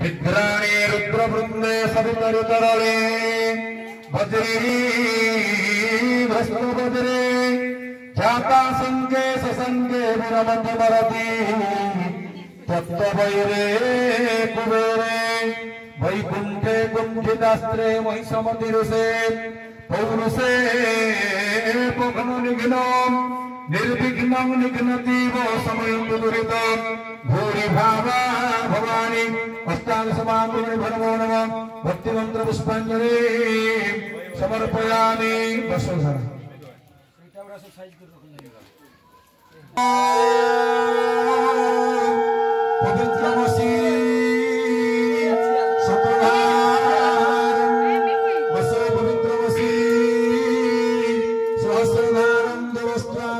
বিভ্রাণে রুদ্রবৃন্দে সবিতরিতরলে বজ্রেরি, ভস্ম বজ্রে। ঝাতা সঙ্গে সঙ্গে বিরমতি মরতি। তত্ত্বৈরে কুবেরে। বৈকুণ্ঠে কুণ্ঠিতাস্ত্রে মহিষমতিরুষে পৌরুষে পঘ্ন নিঘ্ন নির্বিঘ্ন নিঘ্নতি সময় দুরিত भावा भवानि। अष्टादशमाङ्गुनि भनमो नमः। भक्तिमन्त्रपुष्पाञ्जलि समर्पयामि। वसुधर पवित्रमसि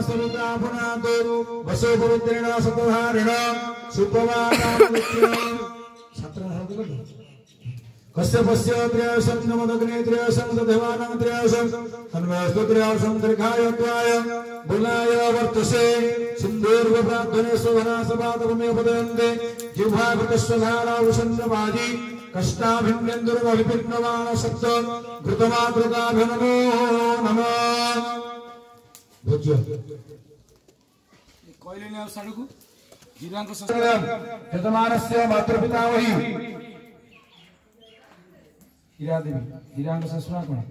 सविता पुनातो वसो पवित्रेण सतुहारिण सुपवादां छात्रः कश्यपस्य त्रयाशं नमदग्ने त्रयाशं तदेवानां त्रयाशं तन्मयस्तु त्रयाशं दीर्घायत्वाय बुलाय वर्तसे सिन्धुर्वप्रार्थने सुभना सपादमे पदन्ते जिह्वाकृतस्वधारावसन्नवाजी कष्टाभिन्यन्दुर्वभिपिन्नमान सप्त घृतमातृकाभिनमो नमः। పూజ్య కోయిలేని సడుగు జిల్లాకు శతమానస్య మాతృపితామహి హీరాదేవి హీరాంక ససురా కూడా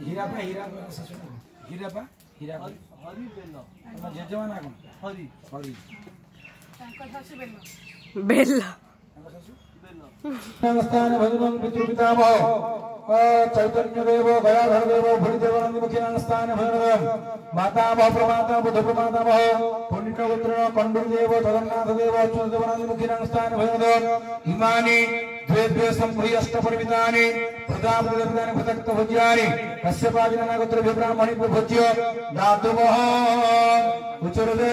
హీరాపా హీరాపా ససురా హీరాపా హీరాపా హరి బెల్ల జజమానా కూడా హరి హరి బెల్ల സംസ്ഥാന ഭജനം പിതൃപിതാമോ ചൈതന്യദേവോ ഗയാധരദേവോ ഭൂരിദേവനന്ദി മുഖ്യനാണ് സ്ഥാന ഭജനം മാതാമോ പ്രമാതാ ബുദ്ധപ്രമാതാമോ പുണ്യകപുത്രനോ പണ്ഡുദേവോ ജഗന്നാഥദേവോ അച്യുതദേവനന്ദി മുഖ്യനാണ് സ്ഥാന ഭജനം ഇമാനി ദ്വേദ്വേഷം പ്രിയഷ്ടപരിമിതാനി स्थान भगवान मातामह प्रमाता बुद्ध प्रमातामह पुण्यपुत्र कंडुर देव जगन्नाथ देव अच्युत देव नंदमुखिनां स्थान भगवान इमानि द्वे द्वे सम्भुहि अष्टपरिमितानि प्रजापतिदेवतानि पृथक्त भोज्यानि कश्यपादिनागोत्र ब्राह्मणि भोज्य दातुमः उचरुदे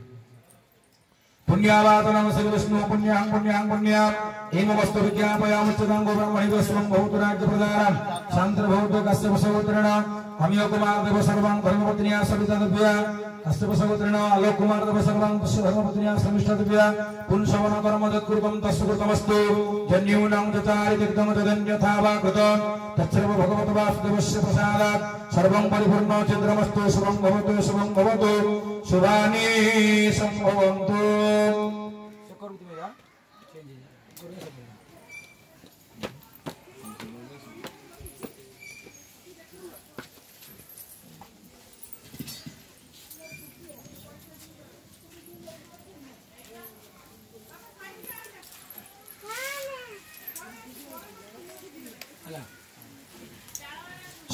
पुण्यावादनं श्री पुण्यां पुण्यां पुण्यां। हेम वस्तु विज्ञापयामुच्यतां गोब्राह्मणि गोस्वं भौतराज्य प्रदानं शान्त्र भौतो कस्य वसवोत्रेण अमिय कुमार देव सर्वं धर्मपत्न्या सविता कस्य वसवोत्रेण आलोक कुमार तस्य धर्मपत्न्या समिष्ठ दिव्या तत्कृतं तस्य कृतमस्तु जन्यूनां चचारि तदन्यथा वा कृतं तत्सर्व भगवत वासुदेवस्य प्रसादात्। सर्वं परिपूर्णो चन्द्रमस्तु शुभं भवतु शुभं भवतु। शुभानि सम्भवन्तु।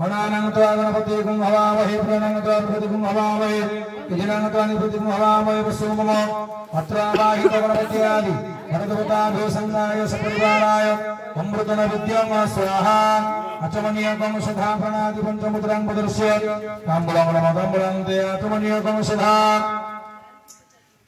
मनानं त्वा गणपति गुं हवामहे प्रणं त्वा गणपति गुं हवामहे विजनं त्वा निपति गुं हवामहे वसु मम अत्रावाहित गणपति आदि भरतवताभ्यो संगाय सपरिवाराय अमृतन विद्यं स्वाहा अचमनीयकं सधा प्रणादि पञ्चमुद्रां प्रदर्श्य ताम्बूलं नमताम्बूलं ते अचमनीयकं सधा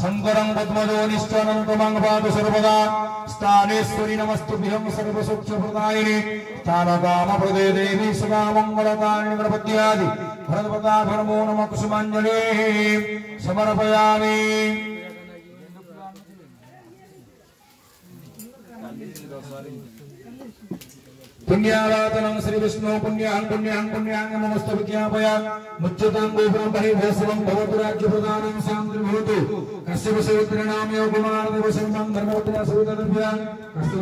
शंकरं पद्मजोनिश्चरं त्वमङ्गपादु सर्वदा। स्थानेश्वरि नमस्तुभ्यं सर्वसुक्षप्रदायिनि स्थानकामप्रदे देवी सदा मङ्गलकानि प्रपद्यादि भरतपदाभरमो नम कुसुमाञ्जलेः समर्पयामि। Thank you. पुण्यावातनं श्री विष्णु पुण्यां पुण्यां पुण्यां नमस्त विज्ञापय मुच्यतां गोपुरं बहिर्भस्वं भवतु राज्यप्रदानं शान्तिं भवतु कस्य वशवत्रिणाम योग कुमार देव शर्मं धर्मवत्या सुवितद्भ्या कस्य